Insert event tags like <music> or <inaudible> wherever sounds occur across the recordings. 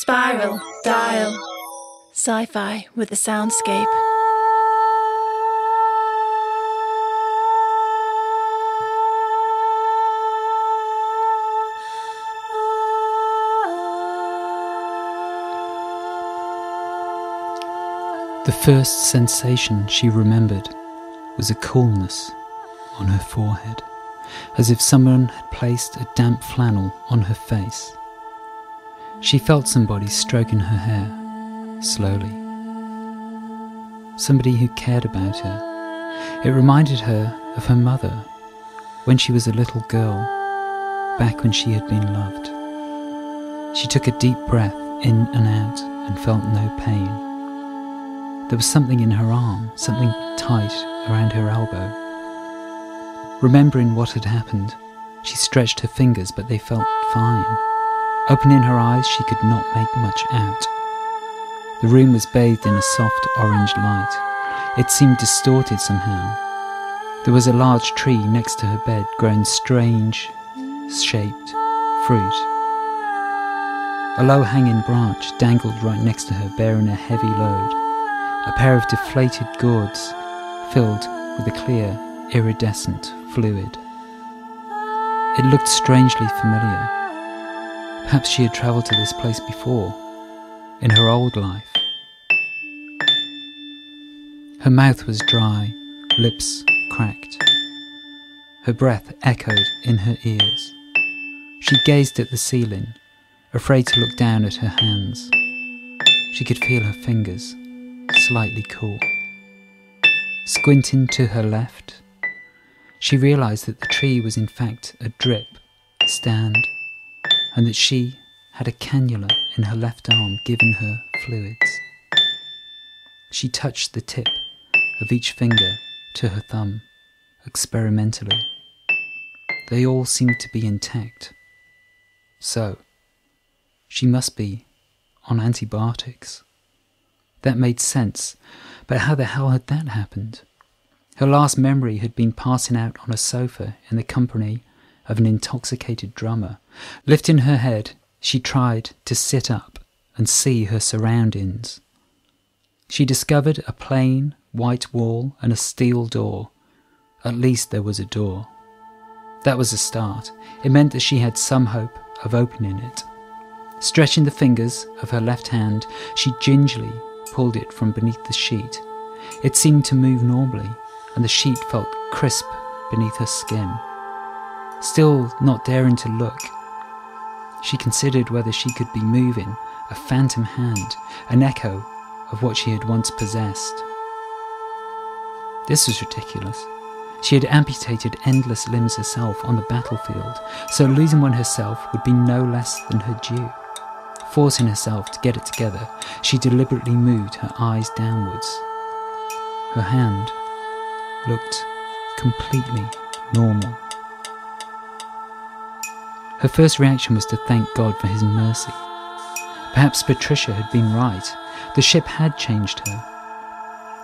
Spiral, dial. Sci fi with a soundscape. The first sensation she remembered was a coolness on her forehead, as if someone had placed a damp flannel on her face. She felt somebody stroking her hair, slowly. Somebody who cared about her. It reminded her of her mother when she was a little girl, back when she had been loved. She took a deep breath in and out and felt no pain. There was something in her arm, something tight around her elbow. Remembering what had happened, she stretched her fingers, but they felt fine. Opening her eyes, she could not make much out. The room was bathed in a soft orange light. It seemed distorted somehow. There was a large tree next to her bed, growing strange shaped fruit. A low hanging branch dangled right next to her, bearing a heavy load a pair of deflated gourds filled with a clear, iridescent fluid. It looked strangely familiar. Perhaps she had travelled to this place before, in her old life. Her mouth was dry, lips cracked. Her breath echoed in her ears. She gazed at the ceiling, afraid to look down at her hands. She could feel her fingers slightly cool. Squinting to her left, she realized that the tree was in fact a drip stand and that she had a cannula in her left arm giving her fluids. She touched the tip of each finger to her thumb experimentally. They all seemed to be intact. So, she must be on antibiotics. That made sense, but how the hell had that happened? Her last memory had been passing out on a sofa in the company of an intoxicated drummer. Lifting her head, she tried to sit up and see her surroundings. She discovered a plain white wall and a steel door. At least there was a door. That was a start. It meant that she had some hope of opening it. Stretching the fingers of her left hand, she gingerly pulled it from beneath the sheet. It seemed to move normally, and the sheet felt crisp beneath her skin. Still not daring to look, she considered whether she could be moving a phantom hand, an echo of what she had once possessed. This was ridiculous. She had amputated endless limbs herself on the battlefield, so losing one herself would be no less than her due. Forcing herself to get it together, she deliberately moved her eyes downwards. Her hand looked completely normal. Her first reaction was to thank God for his mercy. Perhaps Patricia had been right. The ship had changed her.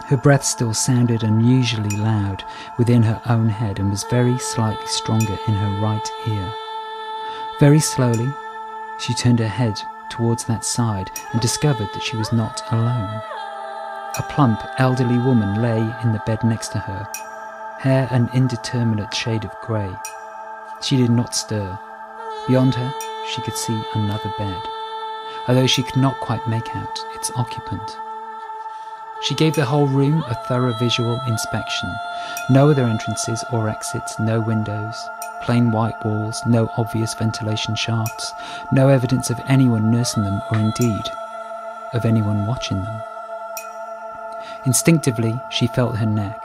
Her breath still sounded unusually loud within her own head and was very slightly stronger in her right ear. Very slowly, she turned her head towards that side and discovered that she was not alone. A plump, elderly woman lay in the bed next to her, hair an indeterminate shade of grey. She did not stir. Beyond her, she could see another bed, although she could not quite make out its occupant. She gave the whole room a thorough visual inspection. No other entrances or exits, no windows, plain white walls, no obvious ventilation shafts, no evidence of anyone nursing them or indeed of anyone watching them. Instinctively, she felt her neck.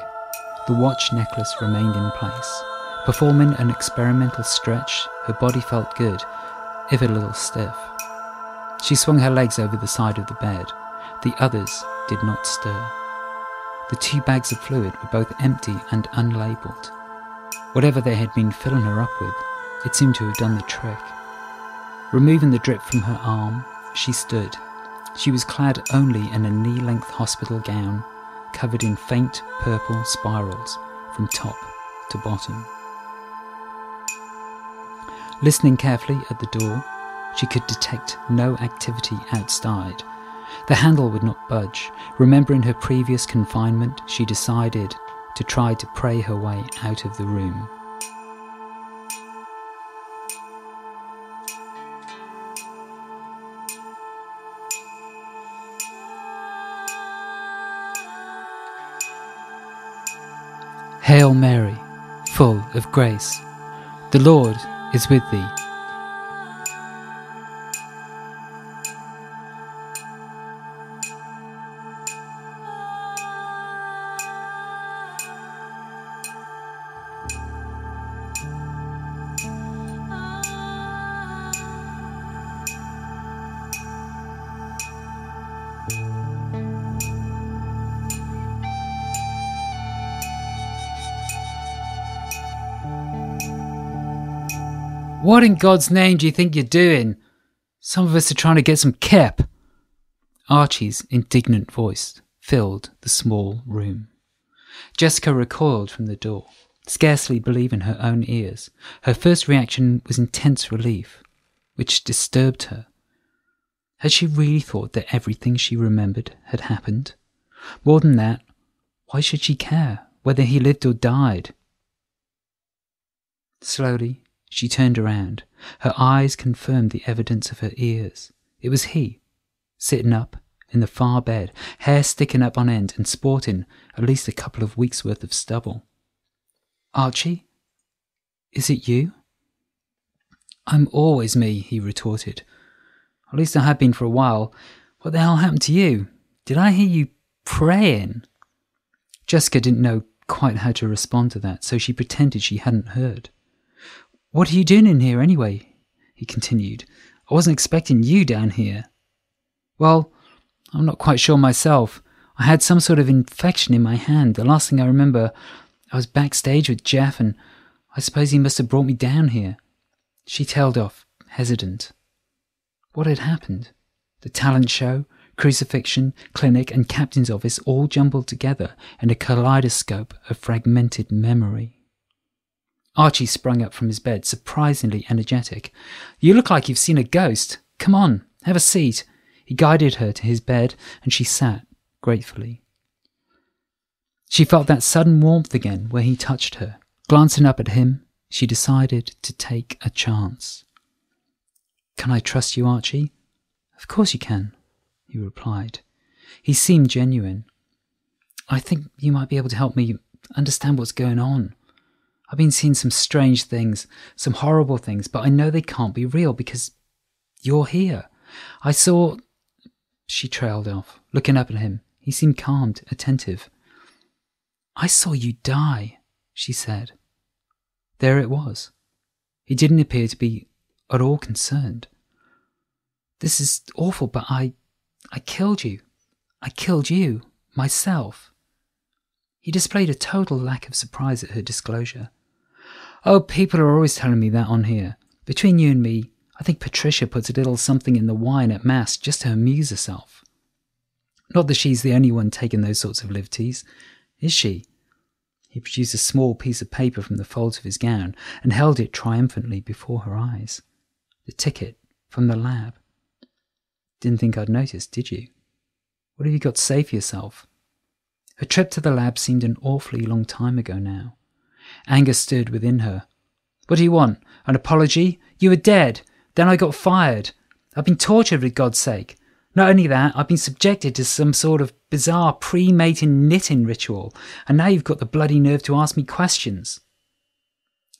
The watch necklace remained in place. Performing an experimental stretch, her body felt good, if a little stiff. She swung her legs over the side of the bed. The others did not stir. The two bags of fluid were both empty and unlabeled. Whatever they had been filling her up with, it seemed to have done the trick. Removing the drip from her arm, she stood. She was clad only in a knee length hospital gown, covered in faint purple spirals from top to bottom. Listening carefully at the door, She could detect no activity outside. The handle would not budge. Remembering her previous confinement, she decided to try to pray her way out of the room. Hail Mary, full of grace, the Lord is with thee. What in God's name do you think you're doing? Some of us are trying to get some kep. Archie's indignant voice filled the small room. Jessica recoiled from the door, scarcely believing her own ears. Her first reaction was intense relief, which disturbed her. Had she really thought that everything she remembered had happened? More than that, why should she care whether he lived or died? Slowly, she turned around. Her eyes confirmed the evidence of her ears. It was he, sitting up in the far bed, hair sticking up on end and sporting at least a couple of weeks' worth of stubble. Archie? Is it you? I'm always me, he retorted. At least I have been for a while. What the hell happened to you? Did I hear you praying? Jessica didn't know quite how to respond to that, so she pretended she hadn't heard. What are you doing in here anyway? he continued. I wasn't expecting you down here. Well, I'm not quite sure myself. I had some sort of infection in my hand. The last thing I remember, I was backstage with Jeff, and I suppose he must have brought me down here. She tailed off, hesitant. What had happened? The talent show, crucifixion, clinic, and captain's office all jumbled together in a kaleidoscope of fragmented memory. Archie sprang up from his bed, surprisingly energetic. You look like you've seen a ghost. Come on, have a seat. He guided her to his bed, and she sat gratefully. She felt that sudden warmth again where he touched her. Glancing up at him, she decided to take a chance. Can I trust you, Archie? Of course you can, he replied. He seemed genuine. I think you might be able to help me understand what's going on. I've been seeing some strange things, some horrible things, but I know they can't be real because you're here. I saw. She trailed off, looking up at him. He seemed calmed, attentive. I saw you die, she said. There it was. He didn't appear to be at all concerned. This is awful, but I. I killed you. I killed you, myself. He displayed a total lack of surprise at her disclosure. Oh, people are always telling me that on here. Between you and me, I think Patricia puts a little something in the wine at Mass just to amuse herself. Not that she's the only one taking those sorts of liberties, is she? He produced a small piece of paper from the folds of his gown and held it triumphantly before her eyes. The ticket from the lab. Didn't think I'd noticed, did you? What have you got to say for yourself? Her trip to the lab seemed an awfully long time ago now. Anger stirred within her. What do you want? An apology? You were dead. Then I got fired. I've been tortured, for God's sake. Not only that, I've been subjected to some sort of bizarre pre mating knitting ritual, and now you've got the bloody nerve to ask me questions.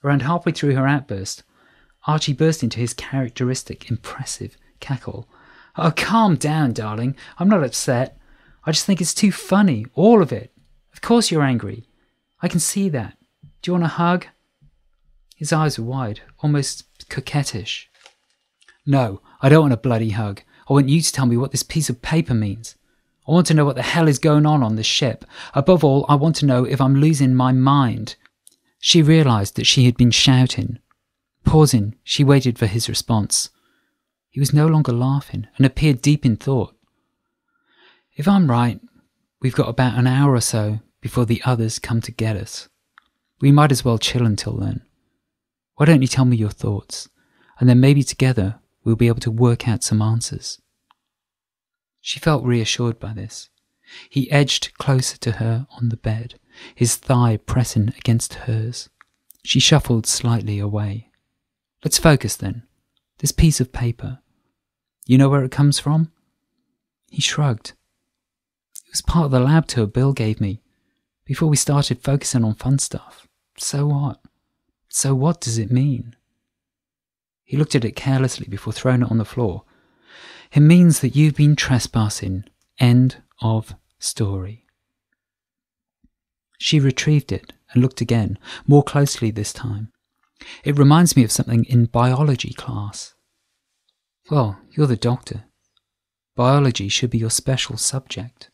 Around halfway through her outburst, Archie burst into his characteristic, impressive cackle. Oh, calm down, darling. I'm not upset. I just think it's too funny, all of it. Of course you're angry. I can see that. Do you want a hug? His eyes were wide, almost coquettish. No, I don't want a bloody hug. I want you to tell me what this piece of paper means. I want to know what the hell is going on on this ship. Above all, I want to know if I'm losing my mind. She realized that she had been shouting. Pausing, she waited for his response. He was no longer laughing and appeared deep in thought. If I'm right, we've got about an hour or so before the others come to get us. We might as well chill until then. Why don't you tell me your thoughts? And then maybe together we'll be able to work out some answers. She felt reassured by this. He edged closer to her on the bed, his thigh pressing against hers. She shuffled slightly away. Let's focus then. This piece of paper. You know where it comes from? He shrugged. It was part of the lab tour Bill gave me before we started focusing on fun stuff. So what? So what does it mean? He looked at it carelessly before throwing it on the floor. It means that you've been trespassing. End of story. She retrieved it and looked again, more closely this time. It reminds me of something in biology class. Well, you're the doctor. Biology should be your special subject.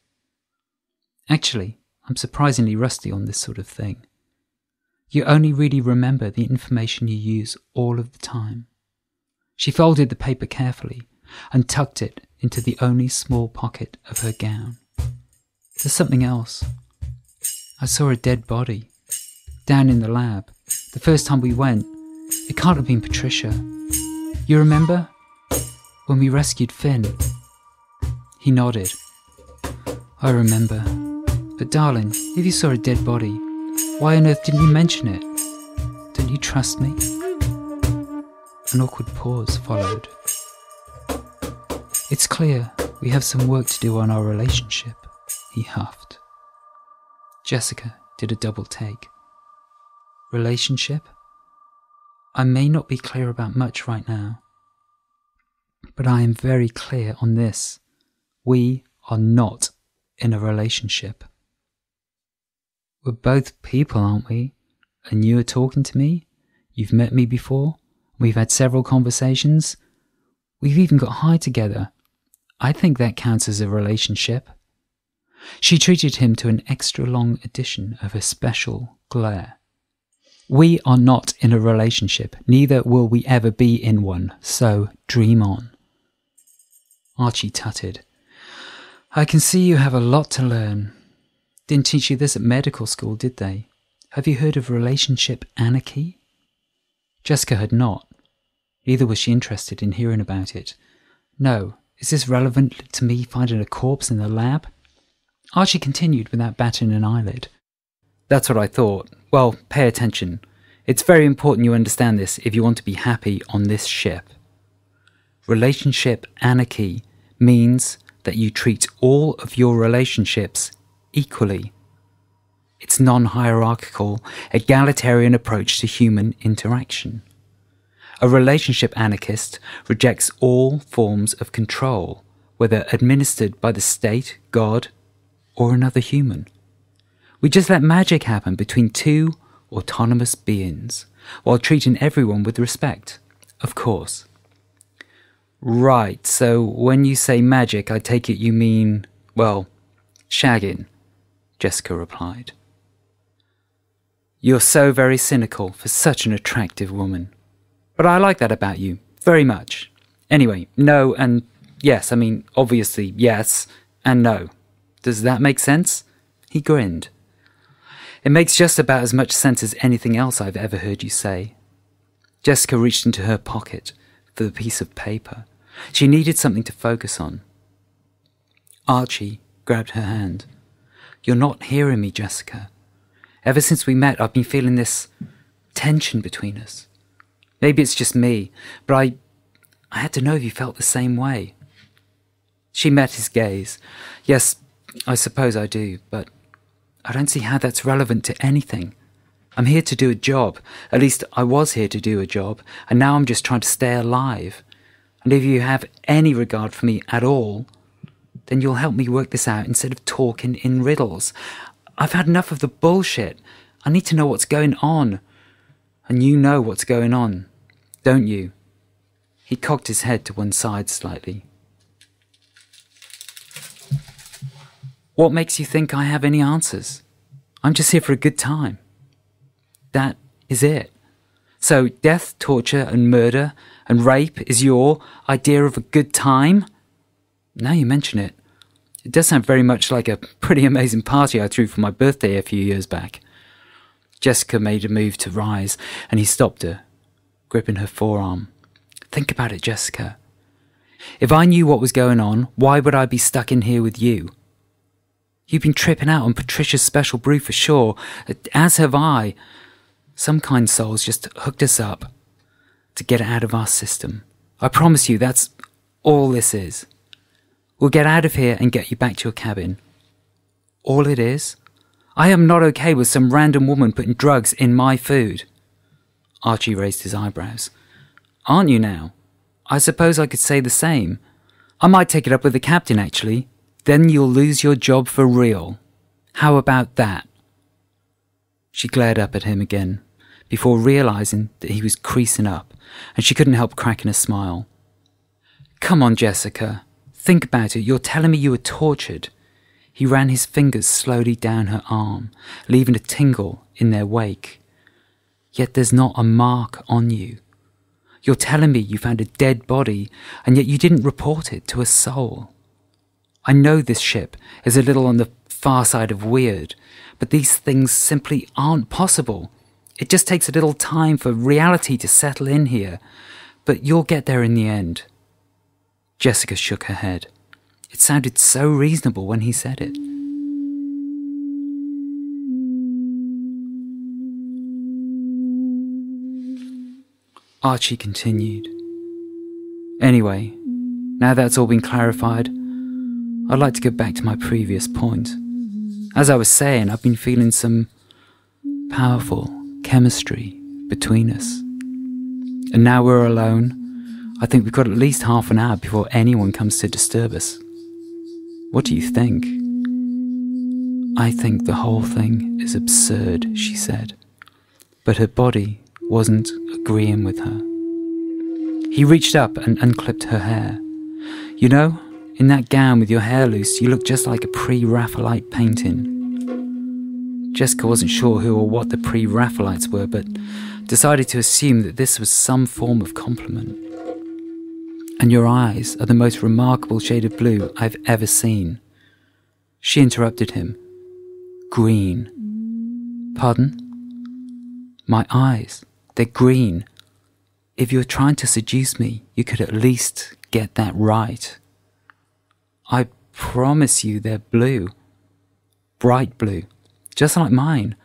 Actually, I'm surprisingly rusty on this sort of thing. You only really remember the information you use all of the time. She folded the paper carefully and tucked it into the only small pocket of her gown. There's something else. I saw a dead body down in the lab the first time we went. It can't have been Patricia. You remember? When we rescued Finn. He nodded. I remember. But darling, if you saw a dead body, why on earth didn't you mention it? Don't you trust me? An awkward pause followed. It's clear we have some work to do on our relationship, he huffed. Jessica did a double take. Relationship? I may not be clear about much right now, but I am very clear on this. We are not in a relationship. We're both people, aren't we? And you are talking to me? You've met me before? We've had several conversations. We've even got high together. I think that counts as a relationship. She treated him to an extra long edition of her special glare. We are not in a relationship, neither will we ever be in one, so dream on. Archie tutted. I can see you have a lot to learn. Didn't teach you this at medical school, did they? Have you heard of relationship anarchy? Jessica had not. Neither was she interested in hearing about it. No, is this relevant to me finding a corpse in the lab? Archie continued without batting an eyelid. That's what I thought. Well, pay attention. It's very important you understand this if you want to be happy on this ship. Relationship anarchy means that you treat all of your relationships equally. It's non hierarchical, egalitarian approach to human interaction. A relationship anarchist rejects all forms of control, whether administered by the state, God, or another human. We just let magic happen between two autonomous beings, while treating everyone with respect, of course. Right, so when you say magic, I take it you mean, well, shagging, Jessica replied. You're so very cynical for such an attractive woman. But I like that about you, very much. Anyway, no and yes, I mean, obviously, yes and no. Does that make sense? He grinned. It makes just about as much sense as anything else I've ever heard you say. Jessica reached into her pocket for the piece of paper. She needed something to focus on. Archie grabbed her hand. You're not hearing me, Jessica. Ever since we met, I've been feeling this tension between us. Maybe it's just me, but I, I had to know if you felt the same way. She met his gaze. Yes, I suppose I do, but I don't see how that's relevant to anything. I'm here to do a job. At least I was here to do a job, and now I'm just trying to stay alive. And if you have any regard for me at all, then you'll help me work this out instead of talking in riddles. I've had enough of the bullshit. I need to know what's going on. And you know what's going on, don't you? He cocked his head to one side slightly. What makes you think I have any answers? I'm just here for a good time. That is it. So, death, torture, and murder and rape is your idea of a good time? Now you mention it, it does sound very much like a pretty amazing party I threw for my birthday a few years back. Jessica made a move to rise, and he stopped her, gripping her forearm. Think about it, Jessica. If I knew what was going on, why would I be stuck in here with you? You've been tripping out on Patricia's special brew for sure, as have I. Some kind souls just hooked us up to get it out of our system. I promise you, that's all this is. We'll get out of here and get you back to your cabin. All it is? I am not okay with some random woman putting drugs in my food. Archie raised his eyebrows. Aren't you now? I suppose I could say the same. I might take it up with the captain, actually. Then you'll lose your job for real. How about that? She glared up at him again, before realizing that he was creasing up, and she couldn't help cracking a smile. Come on, Jessica. Think about it. You're telling me you were tortured. He ran his fingers slowly down her arm, leaving a tingle in their wake. Yet there's not a mark on you. You're telling me you found a dead body, and yet you didn't report it to a soul. I know this ship is a little on the far side of weird, but these things simply aren't possible. It just takes a little time for reality to settle in here, but you'll get there in the end. Jessica shook her head. It sounded so reasonable when he said it. Archie continued. Anyway, now that's all been clarified, I'd like to go back to my previous point. As I was saying, I've been feeling some powerful chemistry between us. And now we're alone. I think we've got at least half an hour before anyone comes to disturb us. What do you think? I think the whole thing is absurd, she said. But her body wasn't agreeing with her. He reached up and unclipped her hair. You know, in that gown with your hair loose, you look just like a pre Raphaelite painting. Jessica wasn't sure who or what the pre Raphaelites were, but decided to assume that this was some form of compliment. And your eyes are the most remarkable shade of blue I've ever seen. She interrupted him. Green. Pardon? My eyes. They're green. If you're trying to seduce me, you could at least get that right. I promise you they're blue. Bright blue. Just like mine.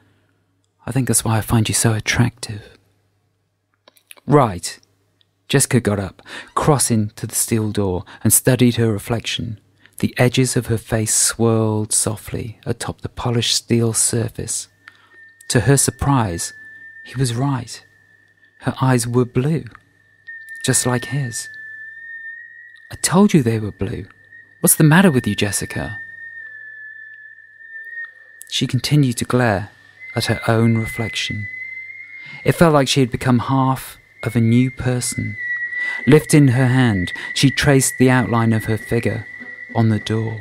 I think that's why I find you so attractive. Right. Jessica got up, crossing to the steel door, and studied her reflection. The edges of her face swirled softly atop the polished steel surface. To her surprise, he was right. Her eyes were blue, just like his. I told you they were blue. What's the matter with you, Jessica? She continued to glare at her own reflection. It felt like she had become half of a new person. Lifting her hand, she traced the outline of her figure on the door.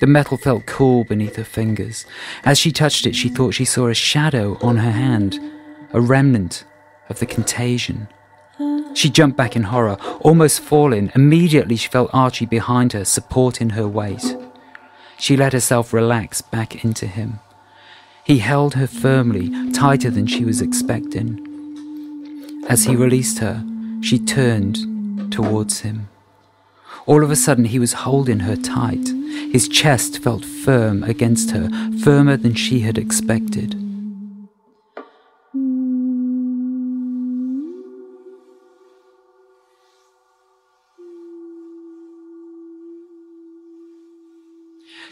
The metal felt cool beneath her fingers. As she touched it, she thought she saw a shadow on her hand, a remnant of the contagion. She jumped back in horror, almost falling. Immediately, she felt Archie behind her, supporting her weight. She let herself relax back into him. He held her firmly, tighter than she was expecting. As he released her, she turned towards him. All of a sudden, he was holding her tight. His chest felt firm against her, firmer than she had expected.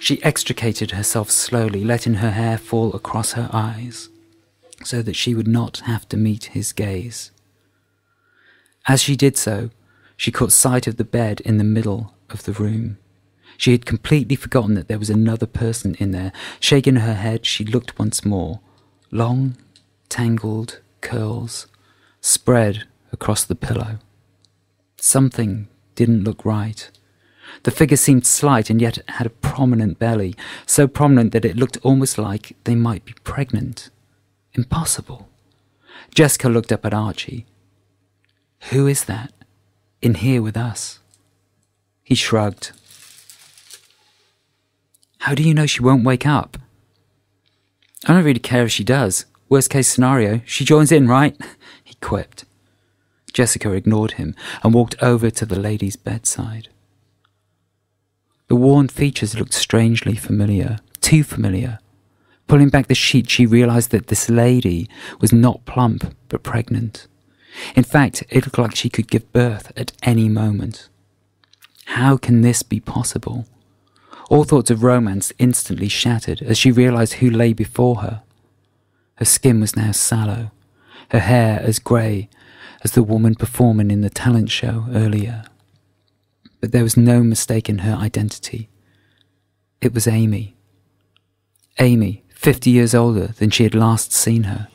She extricated herself slowly, letting her hair fall across her eyes, so that she would not have to meet his gaze. As she did so, she caught sight of the bed in the middle of the room. She had completely forgotten that there was another person in there. Shaking her head, she looked once more. Long, tangled curls spread across the pillow. Something didn't look right. The figure seemed slight and yet had a prominent belly, so prominent that it looked almost like they might be pregnant. Impossible. Jessica looked up at Archie. Who is that? In here with us? He shrugged. How do you know she won't wake up? I don't really care if she does. Worst case scenario, she joins in, right? <laughs> He quipped. Jessica ignored him and walked over to the lady's bedside. The worn features looked strangely familiar, too familiar. Pulling back the sheet, she realized that this lady was not plump, but pregnant. In fact, it looked like she could give birth at any moment. How can this be possible? All thoughts of romance instantly shattered as she realized who lay before her. Her skin was now sallow, her hair as grey as the woman performing in the talent show earlier. But there was no mistaking her identity. It was Amy. Amy, fifty years older than she had last seen her.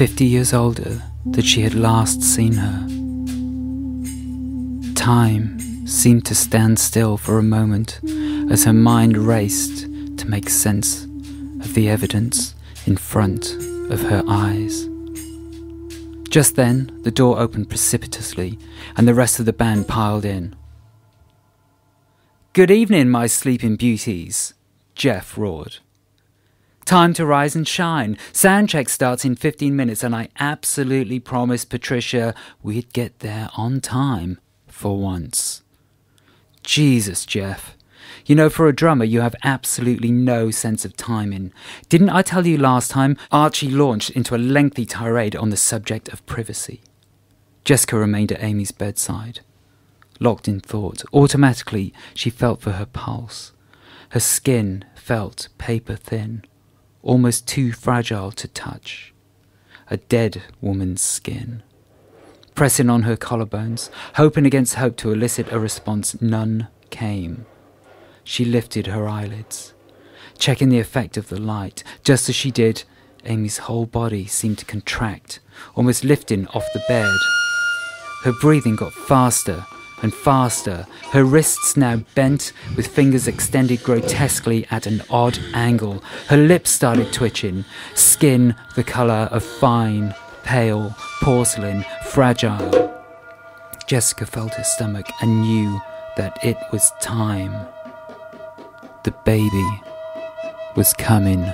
50 years older than she had last seen her. Time seemed to stand still for a moment as her mind raced to make sense of the evidence in front of her eyes. Just then, the door opened precipitously and the rest of the band piled in. Good evening, my sleeping beauties, Jeff roared. Time to rise and shine. Soundcheck starts in 15 minutes, and I absolutely promised Patricia we'd get there on time for once. Jesus, Jeff. You know, for a drummer, you have absolutely no sense of timing. Didn't I tell you last time Archie launched into a lengthy tirade on the subject of privacy? Jessica remained at Amy's bedside. Locked in thought, automatically she felt for her pulse. Her skin felt paper thin almost too fragile to touch. A dead woman's skin. Pressing on her collarbones, hoping against hope to elicit a response, none came. She lifted her eyelids, checking the effect of the light. Just as she did, Amy's whole body seemed to contract, almost lifting off the bed. Her breathing got faster and faster, her wrists now bent with fingers extended grotesquely at an odd angle. Her lips started twitching, skin the colour of fine, pale porcelain, fragile. Jessica felt her stomach and knew that it was time. The baby was coming.